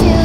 you.